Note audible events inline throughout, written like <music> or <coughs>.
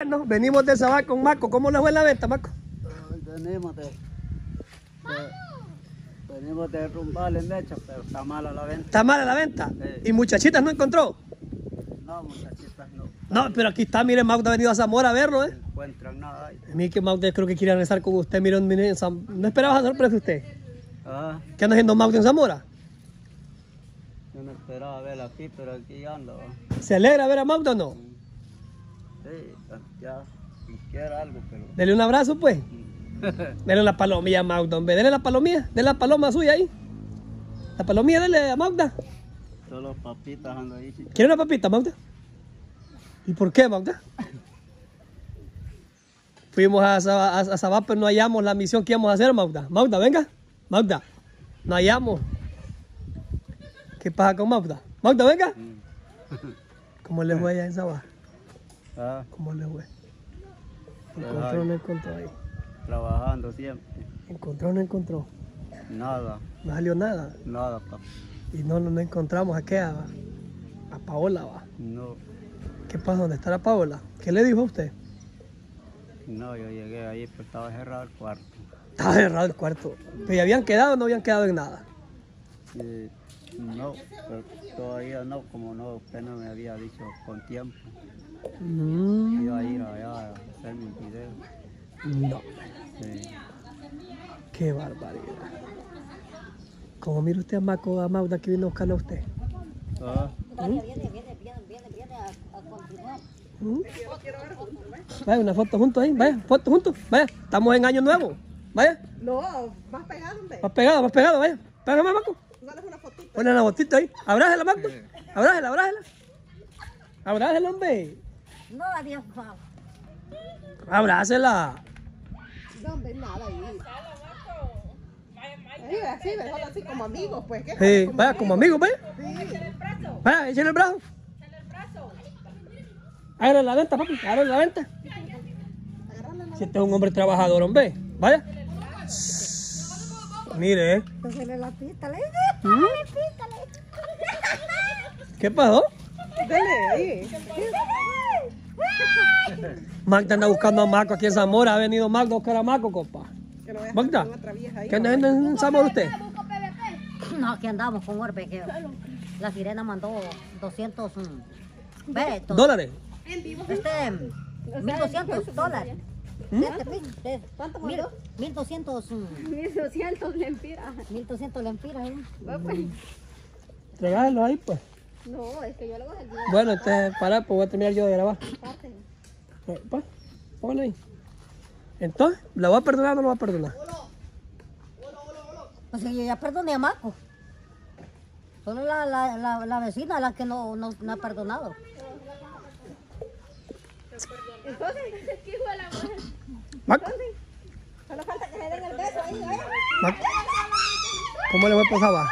Bueno, venimos de Sabá con Marco. ¿Cómo le fue la venta, Marco? Ay, Venimos de, de- venimos de rumbar en Mecha, pero está mala la venta. ¿Está mala la venta? Sí. ¿Y muchachitas no encontró? No, muchachitas, no, No, pero aquí está, mire, Magda ha venido a Zamora a verlo, ¿eh? no encuentran nada ahí. A mí que creo que quiere regresar con usted, mire, mire, en Zam- ¿no esperaba sorpresa usted? Ah, ¿Qué anda haciendo Magda en Zamora? yo no esperaba verla aquí, pero aquí anda. ¿Se alegra ver a Magda o no? Sí, ya quisiera algo, pero... Dele un abrazo, pues. <laughs> Dele la palomilla a Magda, hombre. Dele la palomilla, dele la paloma suya ahí. La palomilla, dele a Magda. Solo papitas ando ahí. chico. ¿Quiere una papita, Magda? ¿Y por qué, Magda? <laughs> Fuimos a, a, a Sabá, pero no hallamos la misión que íbamos a hacer, Magda. Magda, venga. Magda, no hallamos. ¿Qué pasa con Magda? Magda, venga. <laughs> ¿Cómo le fue allá en Sabá? Ah, ¿Cómo le fue? ¿Encontró o no encontró ahí? trabajando siempre. ¿Encontró o no encontró? Nada, No salió nada. nada, papá. Y no, no, no encontramos a qué, a, a Paola, va. No, ¿Qué pasa? ¿Dónde está la Paola? ¿Qué le dijo a usted? no, yo llegué ahí, pero estaba cerrado el cuarto. Estaba cerrado el cuarto. ¿Pero ya habían quedado o no habían quedado en nada? Sí, no, pero todavía no, como no, apenas me había dicho con tiempo. Mm, Iba a ir allá a hacer mi video. no, Sí. qué barbaridad. Como mira usted a Maco, a Magda que vino a buscarlo a usted. Ah, ¿Mm? Vaya, una foto juntos ahí, vaya, foto juntos, vaya, estamos en año nuevo, vaya, No, vas pegado, hombre. más pegado, más pegado, vaya, pégame Maco, Dale una fotito. ponle una botita ahí, abrájela Maco, abrájela, abrájela, abrájela hombre, No, adiós, Pau. abrázela, No, hombre, nada ahí. Ahí, así, mejor así como amigos, pues. ¿qué? sí, vaya, como amigos, vaya, Sí. vaya, échale el brazo, Ábrele la venta, papi, ábrele la venta. Si este es un hombre trabajador, hombre, vaya. Mire, ¿eh? La pista, le ¿Mm? ¿Qué pasó? Dele ahí. <laughs> Magda anda buscando a Marco aquí en Zamora. Ha venido Magda a buscar a Marco, compa. Que Magda, con otra vieja ahí. ¿qué anda haciendo en Zamora usted? <laughs> No, aquí andamos con Orbe, que la sirena mandó 200 mm, ve, to- ¿Dólares? Este, 1200 <laughs> dólares. ¿Mm? Este, ¿Cuánto mil- mandó? 1200 mm, 1200 lempiras. 1200 lempiras. ¿eh? Regálalo ahí, pues. No, es que yo le voy a decir Bueno, entonces, para, pues voy a terminar yo de grabar. Eh, Pues, póngalo ahí. Entonces, ¿la voy a perdonar o no la voy a perdonar? Pues yo ya perdoné a Marco. Solo la, la, la, la vecina la que no, no, no ha perdonado. Entonces, ¿qué hijo de la mujer? Marco, Solo falta que se den el beso ahí, ¿eh? Marco. ¿Cómo le voy a pasar? va?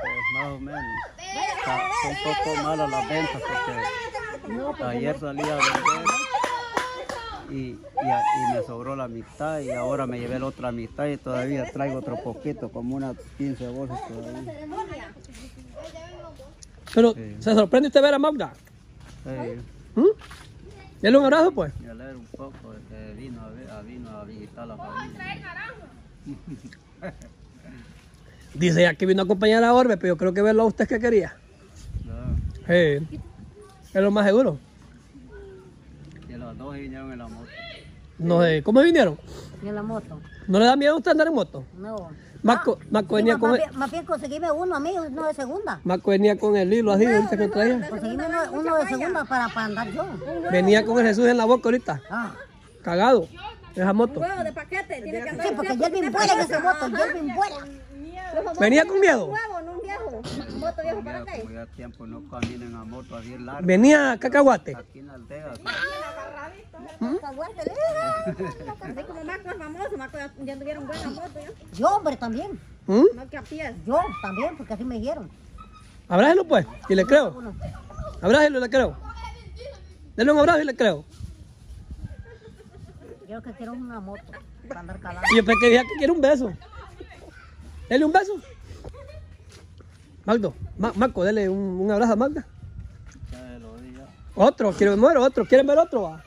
pues más o menos. Está un poco malas las ventas porque ayer salí a vender y, y, y me sobró la mitad y ahora me llevé la otra mitad y todavía traigo otro poquito, como unas 15 bolsas todavía. Pero, Sí. ¿se sorprende usted ver a Magda? Sí, ¿Mm? Un abrazo, pues. me alegra un poco que vino a, vino a visitar la familia. Dice ya que vino a acompañar a Orbe, pero yo creo que verlo a usted que quería. Sí. Es lo más seguro. Y los dos vinieron en la moto. No sé, ¿cómo vinieron? En la moto. ¿No le da miedo a usted andar en moto? No. Marco, Marco Sí, venía más, con más el, bien, más bien conseguirme uno a mí, uno de segunda. Marco venía con el hilo así, ahorita que traía. Conseguirme uno, uno de segunda para, para andar yo. Venía con el Jesús en la boca ahorita, Ah. cagado, esa moto. Huevo de paquete, tiene que Sí, porque Jelvin vuela en esa moto, Jelvin vuela. Venía con miedo. huevo, no un viejo. Un moto viejo para Ya, qué. como ya tiempo no caminan a moto así largo. Venía cacahuate. Aquí en la aldea. Así como Marco es famoso, Marco ya, ya tuvieron buena moto. Ya. Yo, hombre, también. ¿Mm? Yo también, porque así me dijeron. Abrájelo pues, y le creo. Abrájelo le creo. Dele un abrazo y le creo. Yo que quiero una moto para andar calando. Y yo pensé que decía que quiere un beso. Dele un beso. Magdo, Ma- Marco, dele un, un abrazo a Magda. Otro, ¿quieren ver otro? ¿Quieren ver otro? va?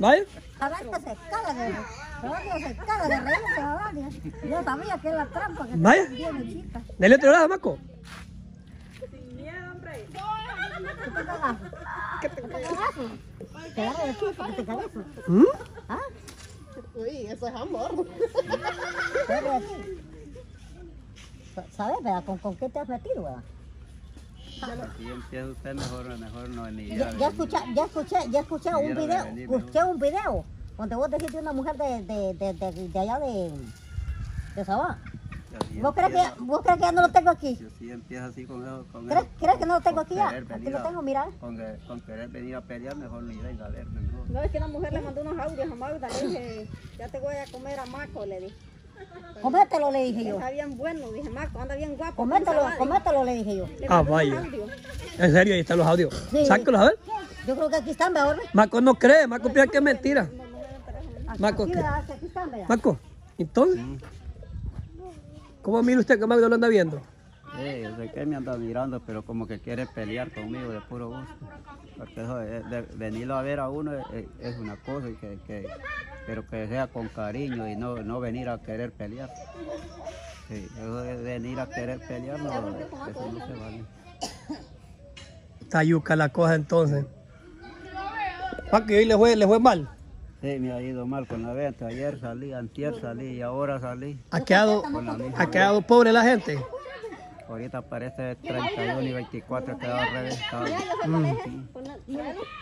¿Vaya? Sabania se caga de Sabania se caga de reír, Sabania. Yo sabía que era la trampa que Vaya. tiene chica. Dale otro lado, Maco. ¿Qué te cagas? ¿Qué te cagas? Te agarra de chico que te cagas. ¿Mm? ¿Ah? Uy, eso es amor. Te agarra de ti. Sa- ¿Sabes, verdad? ¿Con, ¿Con qué te has metido, verdad? Si empieza usted, mejor, mejor no ni Ya, ya escuché, ya escuché, ya escuché un video, escuché un video donde vos dijiste una mujer de, de, de, de, de allá de, de Sabá. ¿Vos crees, que, ¿Vos crees que ya no lo tengo aquí? Si así empieza así con eso, con ¿Crees, crees que no lo tengo aquí ya? Aquí lo tengo, mira. Con, que- con querer venir a pelear, mejor ni venga a verme. mejor. No, es que una mujer le mandó unos audios a Magda, le dije, ya te voy a comer a Maco, le dije. Comételo, le dije yo. Está bien bueno, dije Maco, anda bien guapo. Comételo, ¿cómo se va?" comételo, le dije yo. Ah, vaya. En serio, ahí están los audios. Sí. Sácalos a ver. Yo creo que aquí están, mejor. ¿ve? Maco no cree, Maco piensa que es mentira. Marco, Aquí, ¿qué? ¿verdad? ¿verdad? Maco, entonces, ¿cómo mira usted que Magda lo anda viendo? Eh, yo sé que me anda mirando, pero como que quiere pelear conmigo de puro gusto. Porque eso de, de- venirlo a ver a uno es, una cosa, y que, que- pero que sea con cariño y no, no venir a querer pelear. Sí, eso de venir a querer pelear, no, eso no se vale. Está yuca la cosa entonces. Maco, ¿y hoy le fue, le fue mal? Sí, me ha ido mal con la venta. Ayer salí, antier salí y ahora salí. ¿Ha quedado, ha quedado pobre la gente? Ahorita parece 31 y 24 quedaba reventado. Sí.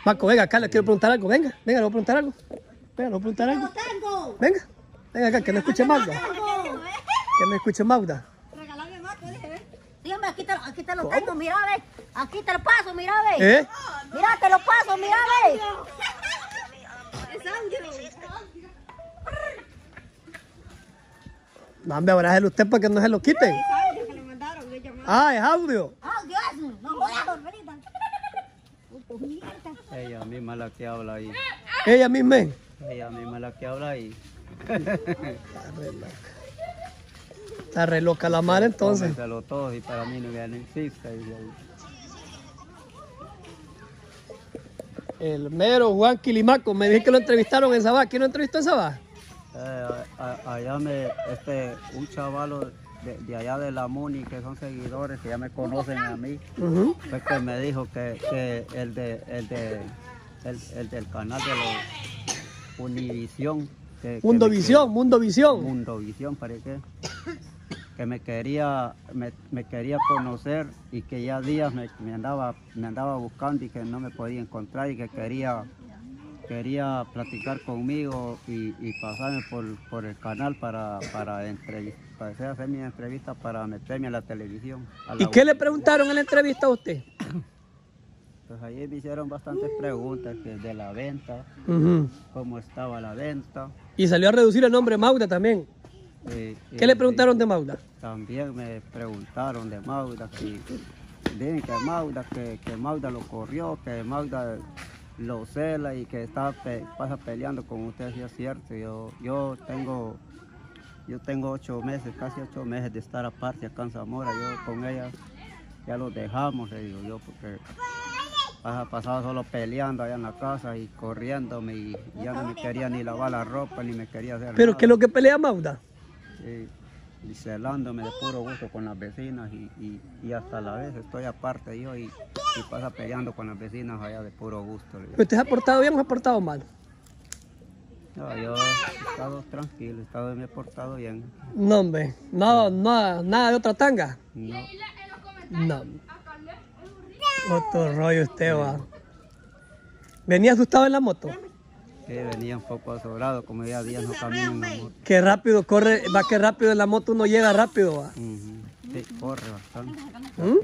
Maco, venga, acá le quiero preguntar algo. Venga, venga, le voy a preguntar algo. Venga, le voy a preguntar algo. Venga, venga acá, que no escuche Magda. Que no escuche Magda. Sí, hombre, aquí te, aquí te lo tengo, mira, ve. Aquí te lo paso, mira, ve. ¿Eh? Mira, te lo paso, mira, ve. No, hombre, abrájelo usted para que no se lo quiten. audio que le mandaron, le llamaron. Ah, es audio. ¡Ah, Dios! ¡No jodas, Dormelita! Ella misma la que habla ahí. Ella misma. Ella misma la que habla ahí. Está re loca la madre entonces. Cómenselo todos y para mí no ya no existe. dice ahí. El mero Juan Quilimaco. Me dije que lo entrevistaron en Sabá. ¿Quién lo entrevistó en Sabá? Eh, allá me, este, un chavalo de, de allá de la Muni, que son seguidores, que ya me conocen a mí, Ujú. fue que me dijo que, que el, de, el, de, el, el del canal de los Univisión. que- que Mundovisión. Mundovisión, ¿para qué? Que me quería, me, me quería conocer y que ya días me, me andaba, me andaba buscando y que no me podía encontrar y que quería, quería platicar conmigo y, y pasarme por, por el canal para, para, entrevis- para hacer hacer mi entrevista para meterme a la televisión. a la ¿Y qué le preguntaron en la entrevista a usted? <coughs> Pues ahí me hicieron bastantes preguntas que de la venta, cómo estaba la venta. Y salió a reducir el nombre Magda también. eh, ¿Qué le preguntaron de Magda? También me preguntaron de Magda, que dicen que Magda, que, que Magda lo corrió, que Magda lo cela y que está pasa peleando con usted, si es cierto. Yo, yo tengo yo tengo ocho meses, casi ocho meses de estar aparte acá en Zamora. Yo con ella ya los dejamos, le digo yo, porque pasa pasado solo peleando allá en la casa y corriéndome y ya no me quería ni lavar la ropa ni me quería hacer ¿Pero nada. qué es lo que pelea Magda? Sí, y celándome de puro gusto con las vecinas y, y- y hasta la vez estoy aparte yo y, y pasa peleando con las vecinas allá de puro gusto. ¿Usted se ha portado bien o se ha portado mal? No, yo he estado tranquilo, he estado, me he portado bien. No, hombre. No, no, nada de otra tanga. No, No. Otro rollo usted va. ¿Venía asustado en la moto? que venía un poco asobrado, como ya días no camino en la moto. Qué rápido corre, va que rápido en la moto uno llega rápido va. Sí, corre bastante. ¿Mm?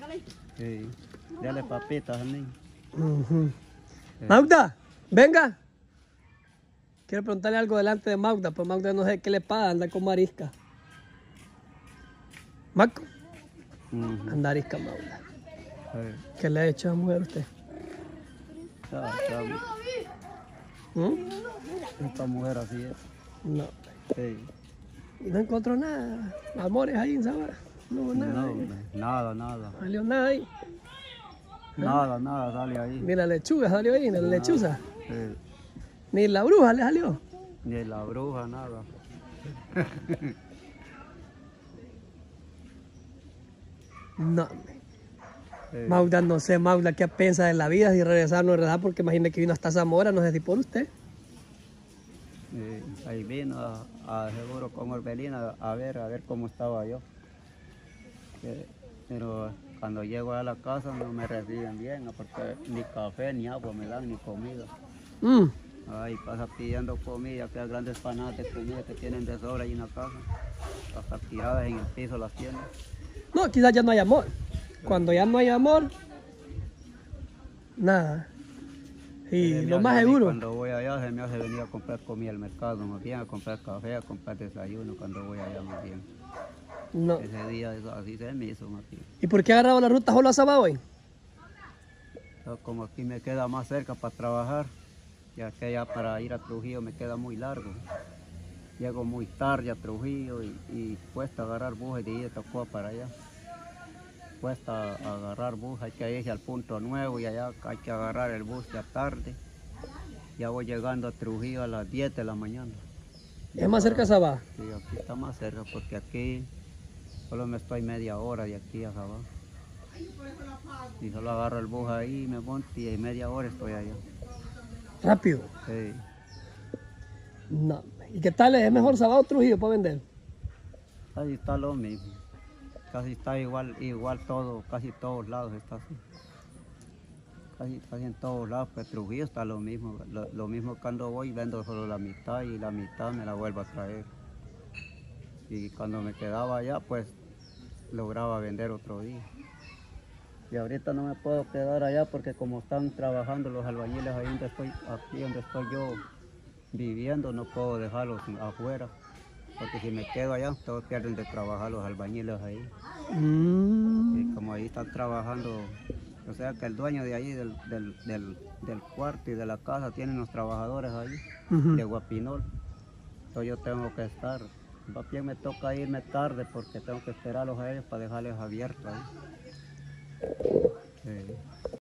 rapidito. Sí, dale papitas al niño. Ujú. Magda, venga. Quiero preguntarle algo delante de Magda, pues Magda no sé qué le pasa, anda con marisca. Marco, Ujú, anda arisca Magda. sí. ¿Qué le ha hecho a la mujer a usted? Esta- ¿Mm? Esta mujer así es. No. Sí. Y no encontró nada. Amores ahí en Sabara. No hubo nada. No, ahí. hombre, nada, nada. Salió nada ahí. Nada, nada sale ahí. Ni la lechuga salió ahí, la lechuza. Sí. Ni la bruja le salió. Ni la bruja, nada. No. Eh, no sé, Magda, ¿qué piensa de la vida? Si regresar no regresar, porque imagínate que vino hasta Zamora, no sé si por usted. eh, ahí vino a, a seguro con Orbelina a ver, a ver cómo estaba yo. Eh, pero cuando llego a la casa no me reciben bien, porque ni café, ni agua me dan, ni comida. Mm. Ay, pasa pidiendo comida, que hay grandes panadas de comida que tienen de sobra ahí en la casa. Hasta tiradas en el piso las tienen. No, quizás ya no hay amor. Cuando ya no hay amor, nada. Y lo más seguro, Cuando voy allá se me hace venir a comprar comida al mercado, más bien a comprar café, a comprar desayuno cuando voy allá más bien. no. Ese día eso, así se me hizo más bien. ¿Y por qué ha agarrado la ruta solo a hoy? Como aquí me queda más cerca para trabajar, ya que allá para ir a Trujillo me queda muy largo. Llego muy tarde a Trujillo y, y cuesta agarrar bus de ahí de Tocó para allá. Cuesta agarrar bus, hay que irse al punto nuevo y allá hay que agarrar el bus ya tarde. Ya voy llegando a Trujillo a las 10 de la mañana. Es más cerca a Sabá. Sí, aquí está más cerca porque aquí solo me estoy media hora de aquí a Sabá. Y solo agarro el bus ahí, me monto y media hora estoy allá. Rápido. Sí. No. ¿Y qué tal? ¿Es mejor Sabá o Trujillo para vender? Casi está lo mismo. Casi está igual, igual todo, casi todos lados está así. Casi, casi en todos lados, pues Trujillo está lo mismo. Lo, lo mismo cuando voy vendo solo la mitad y la mitad me la vuelvo a traer. Y cuando me quedaba allá, pues lograba vender otro día. Y ahorita no me puedo quedar allá porque como están trabajando los albañiles ahí donde estoy, aquí donde estoy yo viviendo, no puedo dejarlos afuera. Porque si me quedo allá, todos pierden de trabajar los albañiles ahí. Mm. Y como ahí están trabajando, o sea que el dueño de ahí del, del, del, del cuarto y de la casa tienen los trabajadores ahí, de Guapinol. Entonces yo tengo que estar. Más bien me toca irme tarde porque tengo que esperarlos a ellos para dejarles abiertos ahí. Sí.